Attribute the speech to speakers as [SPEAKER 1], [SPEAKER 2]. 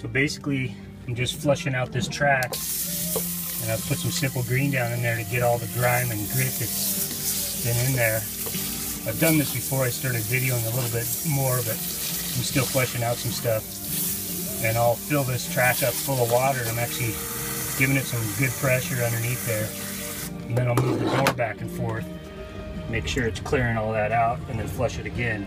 [SPEAKER 1] So basically, I'm just flushing out this track and I've put some simple green down in there to get all the grime and grit that's been in there. I've done this before, I started videoing a little bit more, but I'm still flushing out some stuff. And I'll fill this track up full of water and I'm actually giving it some good pressure underneath there. And then I'll move the door back and forth, make sure it's clearing all that out, and then flush it again.